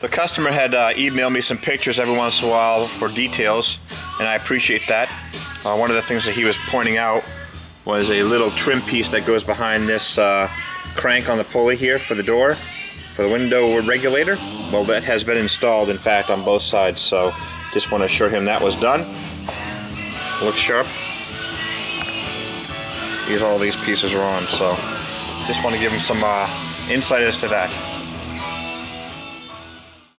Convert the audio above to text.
The customer had uh, emailed me some pictures every once in a while for details, and I appreciate that. Uh, one of the things that he was pointing out was a little trim piece that goes behind this uh, crank on the pulley here for the door, for the window regulator. Well, that has been installed, in fact, on both sides, so just want to assure him that was done. Looks sharp. These all these pieces are on, so just want to give him some uh, insight as to that.